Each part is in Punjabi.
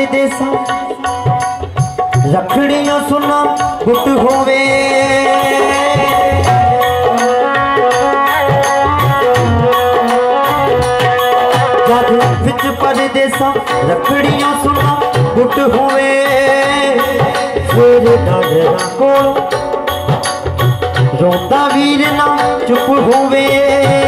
ਪਰਦੇਸਾਂ ਰੱਖੜੀਆਂ ਸੁਨਾ, ਗੁੱਟ ਹੋਵੇ। ਜਦ ਵਿੱਚ ਪਰਦੇਸਾਂ ਰੱਖੜੀਆਂ ਸੁਨਾ, ਗੁੱਟ ਹੋਵੇ। ਫਿਰ ਡਾਡਰਾ ਕੋਲ ਰੋਂਦਾ ਵੀਰ ਨਾ ਚੁੱਪ ਹੋਵੇ।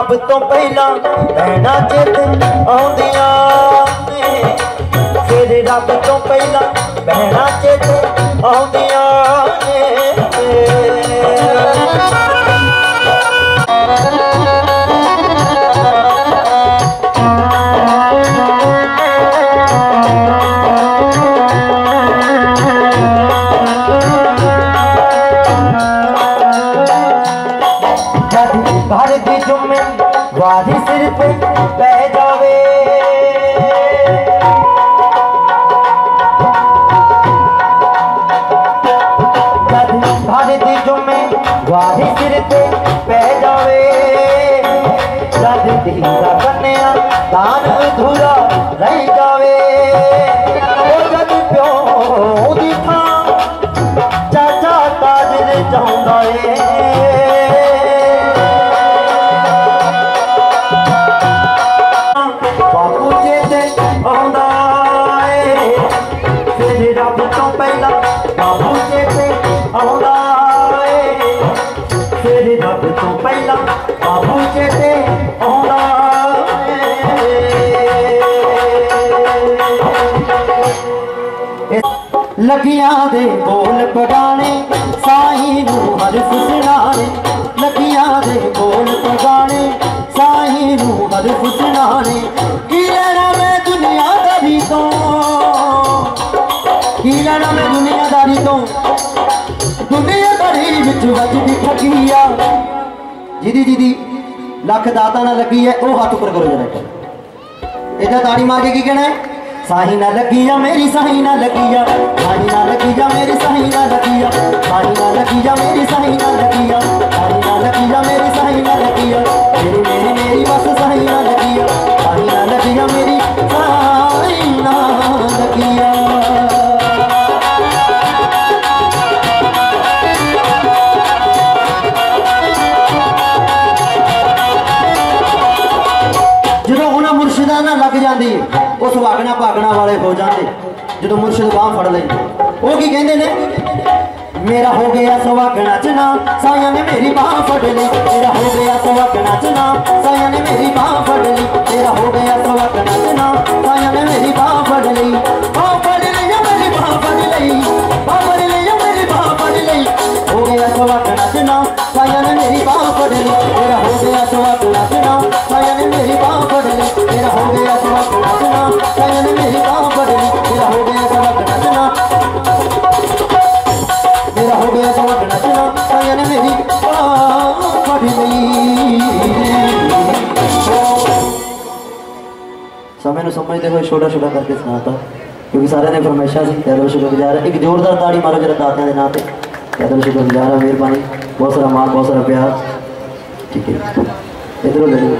ਰੱਬ ਤੋਂ ਪਹਿਲਾਂ ਭੈਣਾ ਚਿੱਤ ਆਉਂਦੀਆਂ ਨੇ। ਫਿਰ ਰੱਬ ਤੋਂ ਪਹਿਲਾਂ ਭੈਣਾ ਚਿੱਤ ਆਉਂਦੀਆਂ ਲੱਗੀਆਂ ਦੇ ਬੋਲ ਪਗਾਣੇ, ਸਾਈਂ ਨੂੰ ਹਰਫ ਸੁਣਾਣੇ ਲੱਗੀਆਂ ਦੇ ਬੋਲ ਪਗਾਣੇ, ਸਾਈਂ ਨੂੰ ਹਰਫ ਸੁਣਾਣੇ ਕੀ ਲੈਣਾ ਮੈਂ ਦੁਨੀਆਦਾਰੀ ਤੋਂ? ਕੀ ਲੈਣਾ ਮੈਂ ਦੁਨੀਆਦਾਰੀ ਤੋਂ? ਦੁਨੀਆਦਾਰੀ ਵਿੱਚ ਵੱਜਦੀ ਠੱਗੀਆ ਜਿਹਦੀ ਜਿਹਦੀ ਲੱਖ ਦਾਤਾ ਨਾਲ ਲੱਗੀ ਹੈ, ਉਹ ਹੱਥ ਉੱਪਰ ਕਰੋ ਜਰਾ ਇਹਦਾ ਤਾੜੀ ਮਾਰ ਕੇ ਕੀ ਕਹਿਣਾ ਹੈ? ਸਾਹੀ ਨਾ ਲੱਗੀਆ ਮੇਰੀ, ਸਾਹੀ ਨਾ ਲੱਗੀਆ ਸਾਹੀ ਨਾ ਲੱਗੀਆ ਮੇਰੀ, ਸਾਹੀ ਨਾ ਲੱਗੀਆ ਸਾਹੀ ਨਾ ਲੱਗੀਆ ਮੇਰੀ, ਸਾਹੀ ਨਾ ਲੱਗੀਆ ਬਾਹ ਫੜ ਲਈ। ਉਹ ਕੀ ਕਹਿੰਦੇ ਨੇ? ਮੇਰਾ ਹੋ ਗਿਆ ਸੁਹਾਗਣਾ ਚਨਾ, ਸਾਇਆ ਨੇ ਮੇਰੀ ਬਾਹ ਫੜ ਲਈ। ਮੇਰਾ ਹੋ ਗਿਆ ਸੁਹਾਗਣਾ ਚਨਾ, ਸਾਇਆ ਨੇ ਮੇਰੀ ਬਾਹ ਫੜ ਲਈ। ਸਮੇਂ ਨੂੰ ਸਮਝਦੇ ਹੋਏ ਛੋਟਾ ਛੋਟਾ ਕਰਕੇ ਸੁਣਾਤਾ। ਕਿਉਂਕਿ ਸਾਰਿਆਂ ਨੇ ਫਰਮਾਇਸ਼ਾਂ ਸੀ ਤੇਰੇ ਸ਼ੁਕਰਗੁਜ਼ਾਰ ਹਾਂ। ਇੱਕ ਜ਼ੋਰਦਾਰ ਤਾੜੀ ਮਾਰੋ ਜਰਾ ਦਾਤਿਆਂ ਦੇ ਨਾਂ ਤੇ। ਤੇਰੇ ਸ਼ੁਕਰਗੁਜ਼ਾਰ ਹਾਂ ਮਿਹਰਬਾਨੀ। ਬਹੁਤ ਸਾਰਾ ਮਾਣ ਬਹੁਤ ਸਾਰਾ ਪਿਆਰ। ਠੀਕ ਹੈ ਇਧਰੋਂ ਲੈ ਲਓ।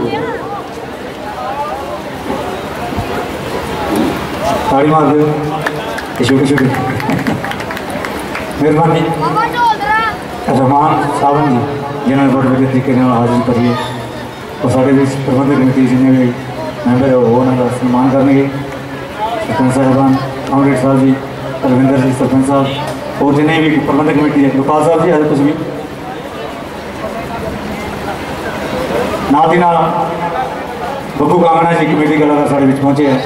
ਤਾੜੀ ਮਾਰ ਦਿਓ। ਇਹ ਛੋਟੀ ਛੋਟੀ ਮਿਹਰਬਾਨੀ। ਰਮਾਨ ਸਾਵਨ ਜੀ ਜਿਨ੍ਹਾਂ ਨੇ ਬੜੇ ਵਧੀਆ ਤਰੀਕੇ ਨਾਲ ਹਾਜ਼ਰੀ ਭਰੀ ਹੈ ਉਹ ਸਾਡੇ ਵਿੱਚ ਪ੍ਰਬੰਧਕ ਕਮੇਟੀ ਜਿੰਨੇ ਵੀ ਮੈਂਬਰ ਹੈ ਉਹ ਉਹਨਾਂ ਦਾ ਸਨਮਾਨ ਕਰਨਗੇ ਸਰਪੰਚ ਸਾਹਿਬਾਨ ਅਮਰਿਤ ਸਾਹਿਬ ਜੀ ਰਵਿੰਦਰ ਜੀ ਸਰਪੰਚ ਸਾਹਿਬ ਹੋਰ ਜਿੰਨੇ ਵੀ ਪ੍ਰਬੰਧਕ ਕਮੇਟੀ ਹੈ ਗੋਪਾਲ ਸਾਹਿਬ ਜੀ ਅੱਜ ਤੁਸੀਂ ਵੀ ਨਾਲ ਦੀ ਨਾਲ ਬੱਬੂ ਕਾਂਗੜਾ ਜੀ ਕਮੇਟੀ ਕਲਾਕਾਰ ਸਾਡੇ ਵਿੱਚ ਪਹੁੰਚੇ ਹੈ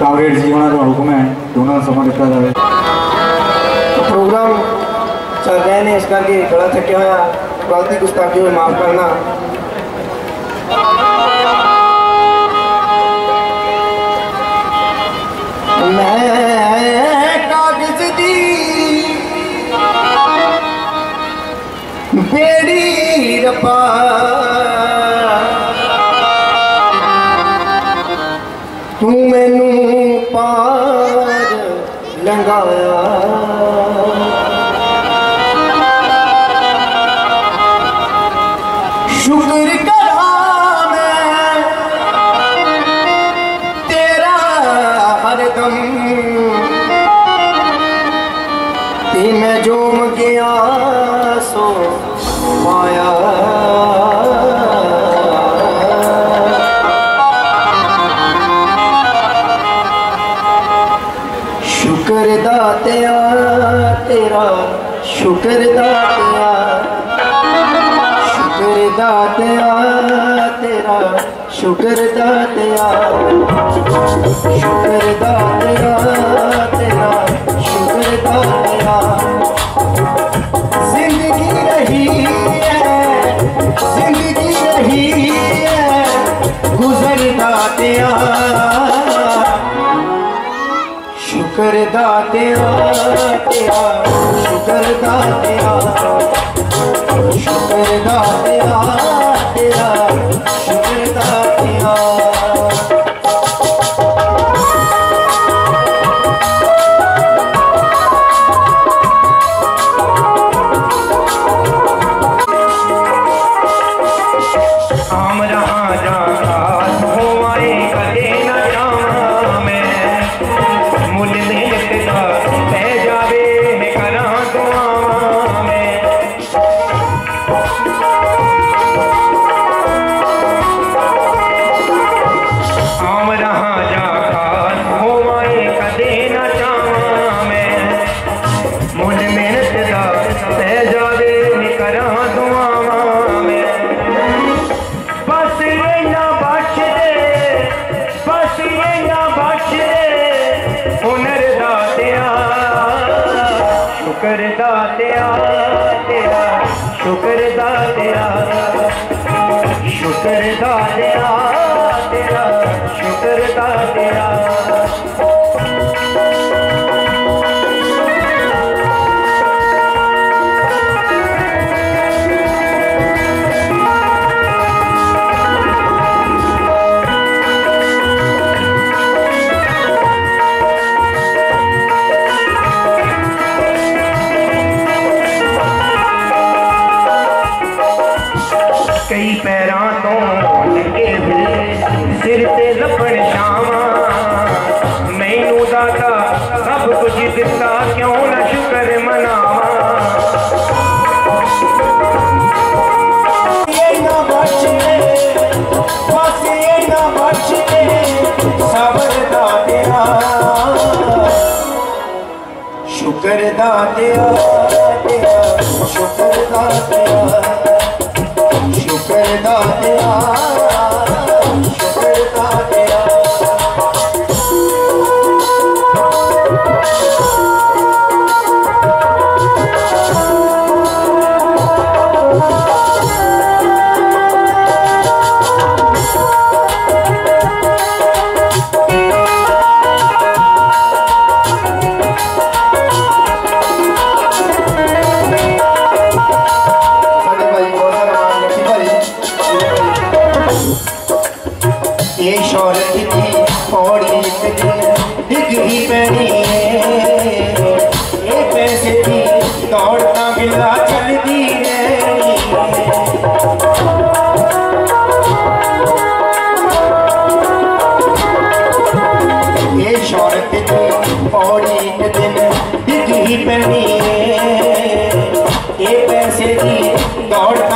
ਕਾਂਗਰੇਡ ਜੀ ਉਹਨਾਂ ਦਾ ਹੁਕਮ ਹੈ ਕਿ ਉਹਨਾਂ ਨੂੰ ਸਮਾਂ ਦਿੱਤਾ ਜਾਵੇ ਪ੍ਰੋਗਰਾਮ ਚੱਲ ਰਹੇ ਨੇ ਇਸ कागज़ी वेड़ी रू मैनू شکر دادیا شکر دادیا تیرا شکر دادیا زندگی رہی ہے، زندگی رہی ہے، گزر دادیا شکر دا تیرا شکر دادیا شکر دادیا تیرا شکر دادیا तो करे ਦਿੱਤਾ ਕਿਉਂ ਨਾ ਸ਼ੁਕਰ ਮਨਾਵਾਂ? ਇਹ ਨਾ ਬਚੇ ਵਾਸੀ ਇਹ ਨਾ ਬਚੇ ਸਬਰ ਦਾਤਿਆ ਸ਼ੁਕਰ ਦਾਤਿਆ ਸ਼ੁਕਰ ਦਾਤਿਆ por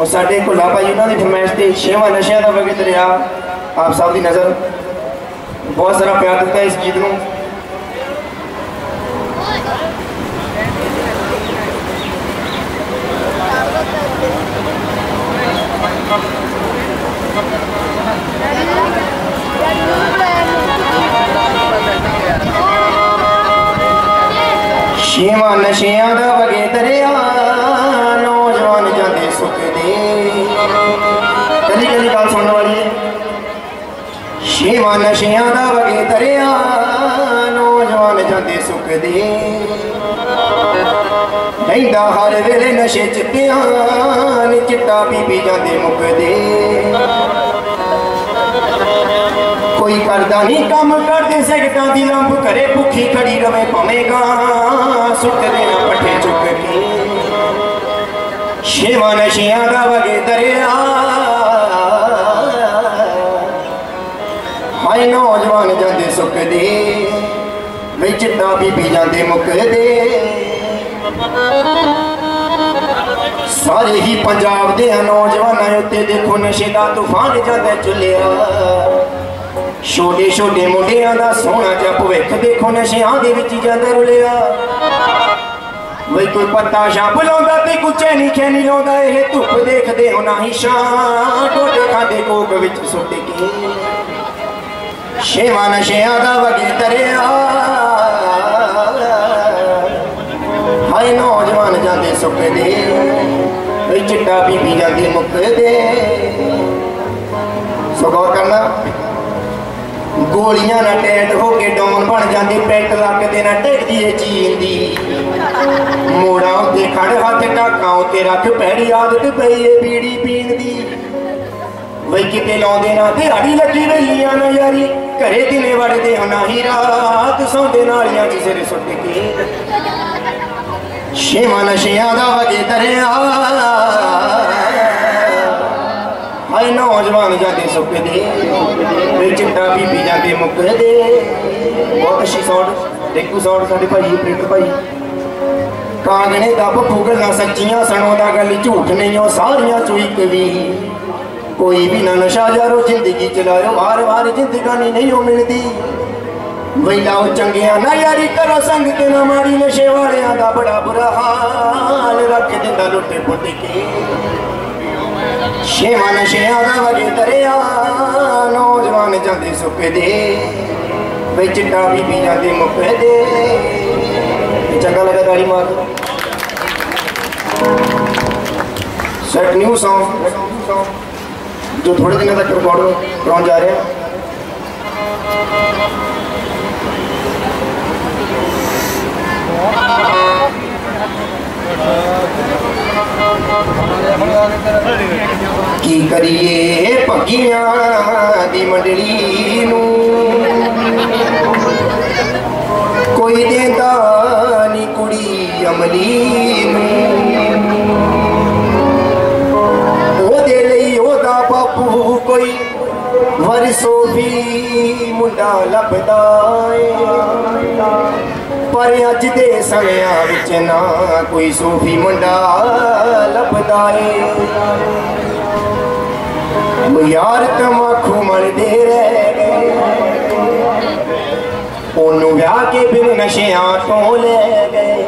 ਔਰ ਸਾਡੇ ਕੋਲਾ ਭਾਈ ਉਹਨਾਂ ਦੀ ਫਰਮਾਇਸ਼ ਤੇ ਛੇਵਾਂ ਨਸ਼ਿਆਂ ਦਾ ਵਗੇ ਦਰਿਆ ਆਪ ਸਾਹਿਬ ਦੀ ਨਜ਼ਰ ਬਹੁਤ ਸਾਰਾ ਪਿਆਰ ਦਿੱਤਾ ਇਸ ਗੀਤ ਨੂੰ। ਛੇਵਾਂ ਨਸ਼ਿਆਂ ਦਾ ਵਗੇ ਦਰਿਆ ਨਸ਼ਿਆਂ ਦਾ ਵਗੇ ਦਰਿਆ ਨੌਜਵਾਨ ਜਾਂਦੇ ਸੁੱਕਦੇ ਲੈਂਦਾ ਹਰ ਵੇਲੇ ਨਸ਼ੇ ਚ ਧਿਆਨ ਚਿੱਟਾ ਪੀ ਜਾਂਦੇ ਮੁੱਕਦੇ ਕੋਈ ਕਰਦਾ ਨਹੀਂ ਕੰਮ, ਕਰਦੇ ਸਿਗਟਾਂ ਦੀ ਲੰਬ, ਘਰੇ ਭੁੱਖੀ ਖੜੀ ਰਵੇ ਪਵੇਗਾ ਸੁੱਟ ਦੇਣਾ ਪੱਠੇ ਚੁੱਕ ਕੇ। ਛੇਵਾਂ ਨਸ਼ਿਆਂ ਦਾ ਵਗੇ ਦਰਿਆ ਹਾਏ ਨੌਜਵਾਨ ਜਾਂਦੇ ਸੁੱਕਦੇ ਵੀ ਚਿੱਟਾ ਬੀਬੀ ਜਾਂਦੇ ਮੁੱਕਦੇ। ਸਾਰੇ ਹੀ ਪੰਜਾਬ ਦੇ ਨੌਜਵਾਨਾਂ ਉੱਤੇ ਦੇਖੋ ਨਸ਼ੇ ਦਾ ਤੂਫਾਨ ਜਾਂਦਾ ਚੱਲਿਆ। ਛੋਟੇ ਛੋਟੇ ਮੁੰਡਿਆਂ ਦਾ ਸੋਹਣਾ ਜਿਹਾ ਭਵਿੱਖ ਦੇਖੋ ਨਸ਼ਿਆਂ ਦੇ ਵਿੱਚ ਜਾਂਦਾ ਰੁਲਿਆ। ਵਈ ਕੋਈ ਪੱਤਾ ਛਾਪ ਲਾਉਂਦਾ ਤੇ ਕੁਚੇ ਨਹੀਂ ਖੈਨੀ ਲਾਉਂਦਾ, ਇਹ ਧੁੱਪ ਦੇਖਦੇ ਹੋ ਹੀ ਸ਼ਾਂ ਟੋਟੇ ਖਾਂਦੇ ਕੋਕ ਵਿੱਚ ਸੁੱਟ ਕੇ। ਛੇਵਾਂ ਨਸ਼ਿਆਂ ਦਾ ਵਗੀ ਦਰਿਆ ਹਾਏ ਨੌਜਵਾਨ ਜਾਂਦੇ ਸੁੱਕਦੇ ਵਈ ਚਿੱਟਾ ਬੀਬੀ ਜਾਂਦੀ ਮੁੱਕਦੇ ਸੋ ਗੌਰ ਕਰਨਾ, ਗੋਲੀਆਂ ਨਾਲ ਟੈਟ ਹੋ ਕੇ ਡੌਨ ਬਣ ਜਾਂਦੀ, ਪੈਟ ਲੱਗਦੇ ਨਾ ਟਿਕਦੀ ਏ ਚੀਨ ਦੀ। ਮੋੜਾ ਉੱਤੇ ਖੜ ਹੱਥ ਟਾਕਾਂ ਉੱਤੇ ਰੱਖ ਪੈੜੀ ਆਦਤ ਪਈ ਏ ਬੀੜੀ ਪੀਣ ਦੀ। ਵਈ ਕਿਤੇ ਲਾਉਂਦੇ ਨਾ, ਦਿਹਾੜੀ ਲੱਗੀ ਰਹੀਆਂ ਨਾ ਯਾਰੀ ਘਰੇ ਦਿਨੇ ਵੜਦੇ ਹਨਾ ਹੀ ਰਾਤ ਸੌਂਦੇ ਨਾਲੀਆਂ 'ਚ ਸਿਰ ਸੁੱਟ ਕੇ। ਸ਼ੇਵਾਂ ਨਸ਼ਿਆਂ ਦਾ ਵਗੇ ਦਰਿਆ ਹਾਏ, ਨੌਜਵਾਨ ਜਾਂਦੇ ਸੁੱਕਦੇ। ਵੇ ਚਿੱਟਾ ਬੀਬੀ ਜਾਂਦੇ ਮੁੱਕਦੇ। ਬਹੁਤ ਅੱਛੀ ਸੌਂਡ ਦੇਖੂ ਸੌਂਡ ਸਾਡੇ ਭਾਈ ਪ੍ਰਿੰਟ ਭਾਈ। ਕਾਂਗਣੇ ਦੱਬ ਫੁਗਲਾਂ ਸੱਚੀਆਂ ਦਾ ਗੱਲ ਝੂਠ ਨਹੀਂ, ਉਹ ਸਾਰੀਆਂ ਚੋਂ ਇੱਕ ਵੀ ਕੋਈ ਵੀ ਨਾ ਨਸ਼ਾ ਯਾਰੋ ਜ਼ਿੰਦਗੀ ਚਲਾਇਓ ਵਾਰ ਵਾਰ ਜ਼ਿੰਦਗਾਨੀ ਨਹੀਂ ਉਹ ਮਿਲਦੀ ਵੈਲਾ ਉਹ ਚੰਗਿਆਂ ਨਾ ਯਾਰੀ ਕਰੋ ਸੰਗ ਤੇ ਨਾ ਮਾਰੀ ਨਸ਼ੇ ਵਾਲਿਆਂ ਦਾ ਬੜਾ ਬੁਰਾ ਹਾਲ ਰੱਖ ਦਿੰਦਾ ਲੁੱਟੇ ਪੁੱਟ ਕੇ ਸ਼ੇਵਾਂ ਨਸ਼ਿਆਂ ਦਾ ਵਗੇ ਦਰਿਆ ਨੌਜਵਾਨ ਜਾਂਦੇ ਸੁੱਕਦੇ ਵੇ ਚਿੱਟਾ ਬੀਬੀ ਜਾਂਦੇ ਮੁੱਕਦੇ ਇਹ ਚੰਗਾ ਲੱਗਾ ਤਾੜੀ ਮਾਰ ਸੈਟ ਨਿਊ Song ਜੋ ਥੋੜੇ ਦਿਨਾਂ ਤੱਕ ਰਿਕਾਰਡ ਕਰਾਉਣ ਜਾ ਰਿਹਾ। ਕੀ ਕਰੀਏ? ਭੱਗੀਆਂ ਵੀ ਮੁੰਡਾ ਲੱਭਦਾ ਏ। ਪਰ ਅੱਜ ਦੇ ਸਮਿਆਂ ਵਿੱਚ ਨਾ ਕੋਈ ਸੂਫੀ ਮੁੰਡਾ ਲੱਭਦਾ ਏ। ਯਾਰ ਤਮਾਖੂ ਮਲਦੇ ਰਹਿ ਗਏ। ਉਹਨੂੰ ਵਿਆਹ ਕੇ ਬਿਨ ਨਸ਼ਿਆਂ ਤੋਂ ਲੈ ਗਏ।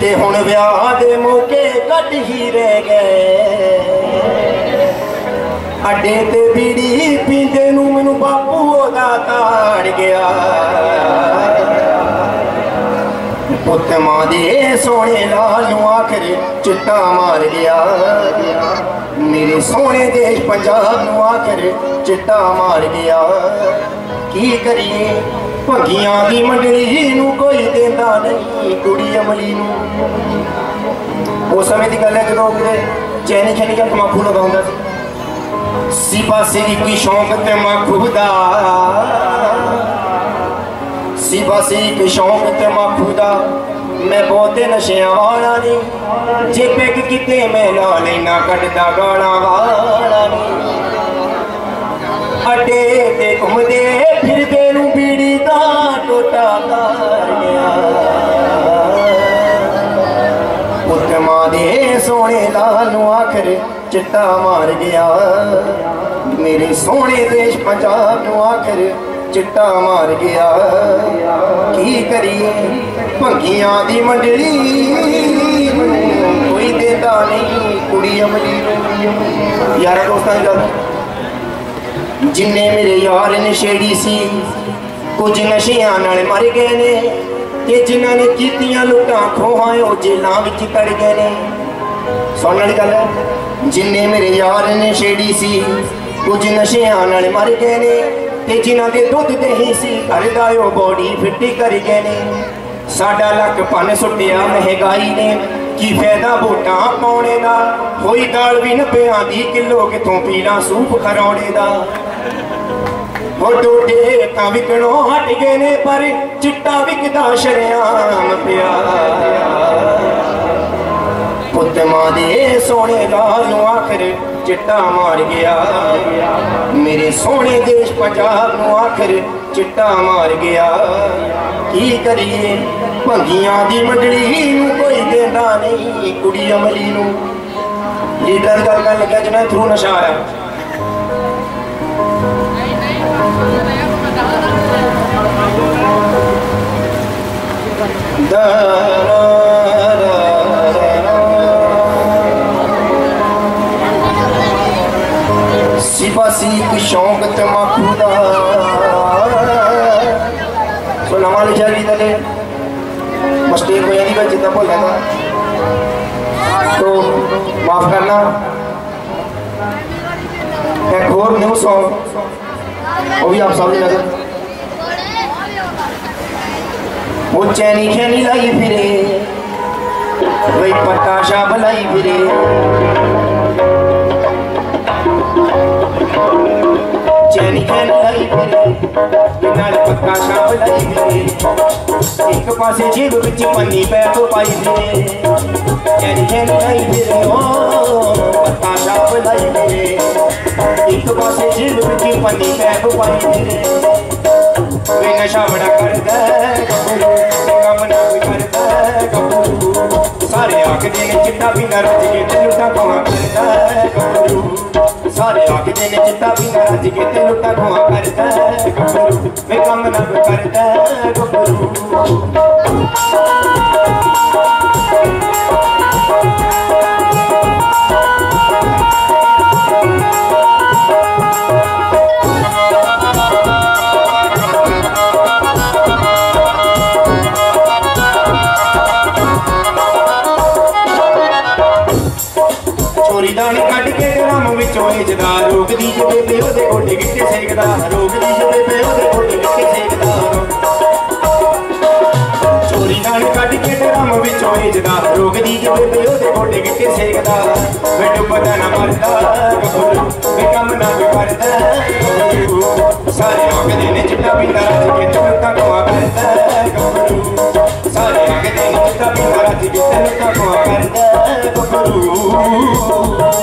ਤੇ ਹੁਣ ਵਿਆਹ ਦੇ ਮੌਕੇ ਕੱਢ ਹੀ ਰਹਿ ਗਏ। ਅੱਡੇ ਤੇ ਬੀੜੀ ਪੀਂਦੇ ਨੂੰ ਮੈਨੂੰ ਬਾਪੂ ਉਹਦਾ ਤਾੜ ਗਿਆ। ਪੁੱਤ ਮਾਂ ਦੇ ਸੋਹਣੇ ਲਾਲ ਨੂੰ ਆਖਰ ਚਿੱਟਾ ਮਾਰ ਗਿਆ। ਮੇਰੇ ਸੋਹਣੇ ਦੇਸ਼ ਪੰਜਾਬ ਨੂੰ ਆਖਰ ਚਿੱਟਾ ਮਾਰ ਗਿਆ। ਕੀ ਕਰੀਏ? ਭਗੀਆਂ ਦੀ ਮੰਡਲੀ ਨੂੰ ਕੋਈ ਦਿੰਦਾ ਨਹੀਂ ਕੁੜੀ ਅਮਲੀ ਨੂੰ। ਉਸ ਸਮੇਂ ਦੀ ਗੱਲ ਹੈ ਜਦੋਂ ਕਿਤੇ ਚੈਨੀ ਚੈਨੀ ਦਾ ਤਮਾਕੂ ਲਗਾਉਂਦਾ ਸੀ। ਸੀ ਪਾਸੇ ਇੱਕ ਸ਼ੌਂਕ ਤੇ ਮਖੂ ਦਾ। ਸੀ ਪਾਸੇ ਇੱਕ ਸ਼ੌਂਕ ਤੇ ਮਖੂ ਦਾ। ਮੈਂ ਬਹੁਤੇ ਨਸ਼ਿਆਂ ਵਾਲਾ ਨਹੀਂ। ਜੇ ਪੈਗ ਕਿਤੇ ਮੈਂ ਲਾ ਲੈਣਾ ਕੱਢਦਾ ਗਾਲਾਂ ਵਾਲਾ ਨਹੀਂ ਅੱਡੇ ਤੇ ਘੁੰਮਦੇ ਫਿਰਦੇ ਨੂੰ ਬੀੜੀ ਦਾ ਟੋਟਾ ਕਰ ਗਿਆ ਉਤਮਾ ਦੇ ਸੋਹਣੇ ਲਾਲ ਨੂੰ ਆਖਰੇ ਚਿੱਟਾ ਮਾਰ ਗਿਆ। ਮੇਰੇ ਸੋਹਣੇ ਦੇਸ਼ ਪੰਜਾਬ ਨੂੰ ਆਖਰ ਚਿੱਟਾ ਮਾਰ ਗਿਆ। ਕੀ ਕਰੀਏ? ਭੰਗੀਆਂ ਦੀ ਮੰਡਲੀ। ਨੂੰ ਕੋਈ ਦੇਦਾ ਨਹੀਂ, ਕੁੜੀ ਅਮਲੀ ਨੂੰ ਯਾਰਾ ਦੋਸਤਾਂ ਦੀ ਜਿੰਨੇ ਮੇਰੇ ਯਾਰ ਨਸ਼ੇੜੀ ਸੀ, ਕੁਝ ਨਸ਼ਿਆਂ ਨਾਲ ਮਰ ਗਏ ਨੇ। ਤੇ ਜਿਨ੍ਹਾਂ ਨੇ ਕੀਤੀਆਂ ਲੁੱਟਾਂ ਖੋਹਾਂ, ਉਹ ਜੇਲਾਂ ਵਿੱਚ ਕੜ ਗਏ ਨੇ। ਸੁਣਨ ਵਾਲੀ ਗੱਲ ਹੈ? ਜਿੰਨੇ ਮੇਰੇ ਯਾਰ ਨਸ਼ੇੜੀ ਸੀ, ਕੁਝ ਨਸ਼ਿਆਂ ਨਾਲ ਮਰ ਗਏ ਨੇ ਤੇ ਜਿਨ੍ਹਾਂ ਦੇ ਦੁੱਧ ਤੇ ਸੀ ਘਰ ਉਹ ਬੋਡੀ ਫਿੱਟੀ ਕਰ ਗਏ ਨੇ। ਸਾਡਾ ਲੱਕ ਭੰਨ ਸੁੱਟਿਆ ਮਹਿੰਗਾਈ ਨੇ, ਕੀ ਫਾਇਦਾ ਵੋਟਾਂ ਪਾਉਣੇ ਦਾ? ਹੋਈ ਦਾਲ ਵੀ ਨਾ ਨੱਬਿਆਂ ਦੀ ਕਿਲੋ ਕਿਥੋਂ ਪੀਣਾ ਸੂਪ ਖਰੌੜੇ ਦਾ? ਹੋ ਟੋਟੇ ਤਾਂ ਵਿਕਣੋਂ ਹਟ ਗਏ ਨੇ, ਪਰ ਚਿੱਟਾ ਵਿਕਦਾ ਸ਼ਰਿਆਮ ਪਿਆ ਪੁੱਤ ਮਾਂ ਦੇ ਸੋਹਣੇ ਗਾਲ ਨੂੰ ਆਖਰ ਚਿੱਟਾ ਮਾਰ ਗਿਆ। ਮੇਰੇ ਸੋਹਣੇ ਦੇਸ਼ ਪੰਜਾਬ ਨੂੰ ਆਖਰ ਚਿੱਟਾ ਮਾਰ ਗਿਆ। ਕੀ ਕਰੀਏ? ਭੰਗੀਆਂ ਦੀ ਮੰਡਲੀ ਨੂੰ ਕੋਈ ਦੇਂਦਾ ਨਹੀਂ, ਕੁੜੀ ਅਮਲੀ ਨੂੰ। ਲੀਡਰ ਦੀ ਗੱਲ ਕਰਨ ਲੱਗਾ ਜਿਵੇਂ ਥਰੂ ਨਸ਼ਾ ਆਇਆ। ਦਾ ਤੇ ਨਾਲ ਪਟਾਸ਼ਾ ਇੱਕ ਪਾਸੇ ਜੇਬ ਵਿੱਚ ਪੰਨੀ ਪੈਪ ਪਾਈ ਦੇ ਚੈਨੀ ਖੈਨੀ ਲਾਈ ਫਿਰੇ ਓ ਪਟਾਸ਼ਾ ਬਲਾਈ ਫਿਰੇ ਇੱਕ ਪਾਸੇ ਜੇਬ ਵਿੱਚ ਪੰਨੀ ਪੈਪ ਪਾਈ ਫਿਰੇ ਵੇ ਨਸ਼ਾ ਬੜਾ ਕਰਦਾ ਆਖਦੇ ਨੇ ਚਿੱਟਾ ਵੀ ਨਾ ਰੱਜ ਕੇ ਤੇ ਲੁੱਟਾ ਖੋਆ ਕਰਦਾ ਹੈ ਗੱਭਰੂ। ਸਾਰੇ ਆਖਦੇ ਨੇ ਚਿੱਟਾ ਵੀ ਨਾ ਰੱਜ ਕੇ ਤੇ ਲੁੱਟਾ ਖੋਆ ਕਰਦਾ ਹੈ ਗੱਭਰੂ। ਵੇ ਕੰਮ ਨਾ ਕਰਦਾ ਹੈ ਗੱਭਰੂ। ਗੋਡੇ ਗਿੱਟੇ ਸੇਕਦਾ ਰੋਕਦੀ ਜਿਵੇਂ ਤੇ ਉਹਦੇ ਗੋਡੇ ਗਿੱਟੇ ਸੇਕਦਾ ਚੋਰੀ ਦਾਣੀ ਕੱਢ ਕੇ ਡਰਮ ਵਿੱਚੋਂ ਏਜਦਾ ਰੋਕਦੀ ਜਿਵੇਂ ਤੇ ਉਹਦੇ ਗੋਡੇ ਗਿੱਟੇ ਸੇਕਦਾ ਵੇ ਡੁੱਬਦਾ ਨਾ ਮਰਦਾ ਗੱਭਰੂ ਵੇ ਕੰਮ ਨਾ ਵੀ ਕਰਦਾ ਗੱਭਰੂ ਸਾਰੇ ਆਖਦੇ ਨੇ ਚਿੱਟਾ ਪੀਂਦਾ ਰੱਜ ਕੇ ਤੂੰ ਤਾਂ ਕੋਆ ਕਰਦਾ ਗੱਭਰੂ ਸਾਰੇ ਆਖਦੇ ਨੇ ਚਿੱਟਾ ਪੀਂਦਾ ਰੱਜ ਕੇ ਤੂੰ ਤਾਂ ਕੋਆ ਕਰਦਾ ਗੱਭਰੂ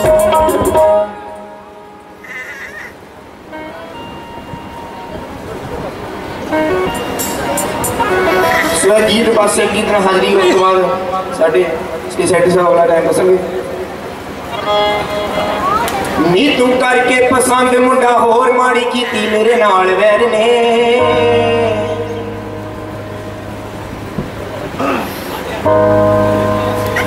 ਸੋ ਇਹ ਗੀਤ ਪਾਸੇ ਗੀਤ ਨਾਲ ਹਾਜ਼ਰੀ ਹੋਣ ਤੋਂ ਬਾਅਦ ਸਾਡੇ ਸ੍ਰੀ ਸੈਟੀ ਸਾਹਿਬ ਵਾਲਾ ਟਾਈਮ ਦੱਸਣਗੇ। ਨੀ ਤੂੰ ਕਰਕੇ ਪਸੰਦ ਮੁੰਡਾ ਹੋਰ ਮਾੜੀ ਕੀਤੀ ਮੇਰੇ ਨਾਲ ਵੈਰ ਨੇ।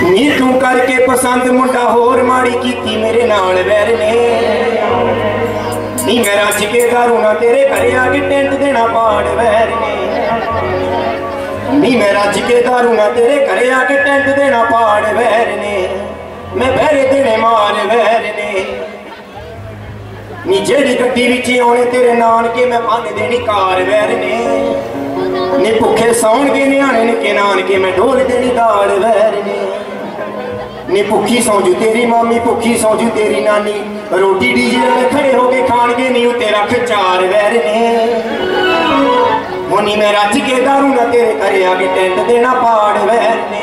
ਨੀ ਤੂੰ ਕਰਕੇ ਪਸੰਦ ਮੁੰਡਾ ਹੋਰ ਮਾੜੀ ਕੀਤੀ ਮੇਰੇ ਨਾਲ ਵੈਰ ਨੇ। ਨੀ ਮੈਂ ਰੱਜ ਕੇ ਨਾ ਤੇਰੇ ਘਰੇ ਆ ਕੇ ਟੈਂਟ ਦੇਣਾ ਪਾੜ ਵੈਰ ਨੇ। ਨੀ ਮੈਂ ਰੱਜ ਕੇ ਦਾਰੂ ਨਾ ਤੇਰੇ ਘਰੇ ਆ ਕੇ ਟੈਂਟ ਦੇਣਾ ਪਾੜ ਵੈਰ ਨੇ ਮੈਂ ਬਹਿਰੇ ਦੇਣੇ ਮਾਰ ਵੈਰ ਨੇ ਨੀ ਜਿਹੜੀ ਗੱਡੀ ਵਿੱਚ ਆਉਣੇ, ਤੇਰੇ ਨਾਨਕੇ ਮੈਂ ਬੰਨ ਦੇਣੀ ਕਾਰ ਵੈਰ ਨੇ ਨੀ ਭੁੱਖੇ ਸੌਣਗੇ, ਨਿਆਣੇ ਨਿੱਕੇ ਨਾਨਕੇ ਮੈਂ ਢੋਲ ਦੇਣੀ ਦਾਲ ਵੈਰ ਨੇ ਨੀ ਭੁੱਖੀ ਸੌਂਜੂ ਤੇਰੀ ਮਾਮੀ, ਭੁੱਖੀ ਸੌਂਜੂ ਤੇਰੀ ਨਾਨੀ। ਰੋਟੀ ਡੀਜੇ ਨਾਲ ਖੜੇ ਹੋ ਕੇ ਖਾਣਗੇ, ਨੀ ਉਹ ਤੇਰਾ ਚਾਰ ਵੈਰ ਨੇ ਹੋਣੀ ਮੈਂ ਰੱਜ ਕੇ ਦਾਰੂ ਨਾ ਤੇਰੇ ਘਰੇ ਆ ਕੇ ਟੈਂਟ ਦੇਣਾ ਪਾੜ ਵੈਰ ਨੇ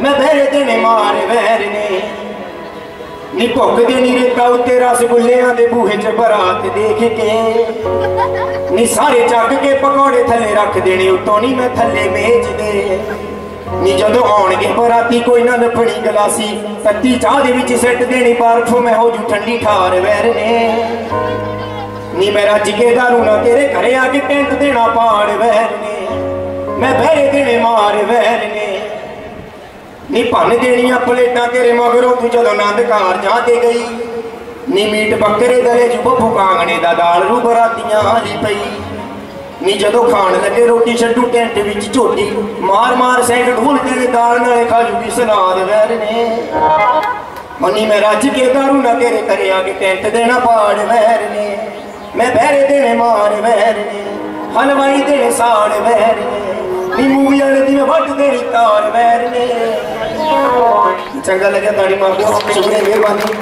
ਮੈਂ ਬਹਿਰੇ ਦੇਣੇ ਮਾਰ ਵੈਰ ਨੀ ਭੁੱਖ ਦੇ ਨੀ ਰੇਤਾ ਉੱਤੇ ਰਸਗੁੱਲਿਆਂ ਦੇ ਬੂਹੇ 'ਚ ਬਰਾਤ ਦੇਖ ਕੇ। ਨੀ ਸਾਰੇ ਚੱਕ ਕੇ ਪਕੌੜੇ ਥੱਲੇ ਰੱਖ ਦੇਣੇ, ਉੱਤੋਂ ਨਹੀਂ ਮੈਂ ਥੱਲੇ ਮੇਜ ਦੇ। ਨੀ ਜਦੋਂ ਆਉਣਗੇ ਬਰਾਤੀ ਕੋਈ ਨਾ ਨਫੜੀ ਗਲਾਸੀ, ਤੱਤੀ ਚਾਹ ਦੇ ਵਿੱਚ ਸਿੱਟ ਦੇਣੀ, ਬਰਫ ਮੈਂ ਹੋ ਜੂ ਠੰਡੀ ਠਾਰ ਵੈਰ ਨੇ ਨੀ ਮੈਂ ਰੱਜ ਕੇ ਦਾਰੂ ਨਾ ਤੇਰੇ ਘਰੇ ਆ ਕੇ ਟੈਂਟ ਦੇਣਾ ਪਾੜ ਵੈਰ ਨੇ ਮੈਂ ਬਹਿਰੇ ਦੇਣੇ ਮਾਰ ਵੈਰ ਨੇ ਨੀ ਭੰਨ ਦੇਣੀਆਂ ਪਲੇਟਾਂ ਤੇਰੇ ਮਗਰੋਂ ਤੂੰ ਜਦੋਂ ਆਨੰਦ ਕਾਰ ਜਾ ਕੇ ਗਈ। ਨੀ ਮੀਟ ਬੱਕਰੇ ਗਲੇ ਚ ਬੱਬੂ ਕਾਂਗਣੇ ਦਾ ਦਾਲ ਰੂ ਬਰਾਤੀਆਂ ਹਾਲੀ ਪਈ। ਨੀ ਜਦੋਂ ਖਾਣ ਲੱਗੇ ਰੋਟੀ ਛੱਡੂ ਟੈਂਟ ਵਿੱਚ ਝੋਟੀ। ਮਾਰ ਮਾਰ ਸੈਂਕ ਢੋਲ ਤੇਰੇ ਦਾਲ ਨਾਲੇ ਖਾ ਜੂਗੀ ਸਲਾਦ ਵੈਰ ਨੇ ਮਨੀ ਮੈਂ ਰੱਜ ਕੇ ਦਾਰੂ ਨਾ ਤੇਰੇ ਘਰੇ ਆ ਕੇ ਟੈਂਟ ਦੇਣਾ ਪਾੜ ਵੈਰ ਨੇ ਮੈਂ ਬਹਿਰੇ ਦੇਣੇ ਮਾਰ ਵੈਰ ਨੇ ਹਲਵਾਈ ਦੇਣੇ ਸਾੜ ਵੈਰ ਨੇ ਨੀ ਮੂਵੀ ਵਾਲੇ ਦੀ ਮੈਂ ਵੱਢ ਦੇਣੀ ਤਾਰ ਵੈਰ ਨੇ ਚੰਗਾ ਲੱਗਿਆ ਤੁਹਾਡੀ ਮਾਂ ਪਿਓ ਸ਼ੁਕਰੀਆ ਮਿਹਰਬਾਨੀ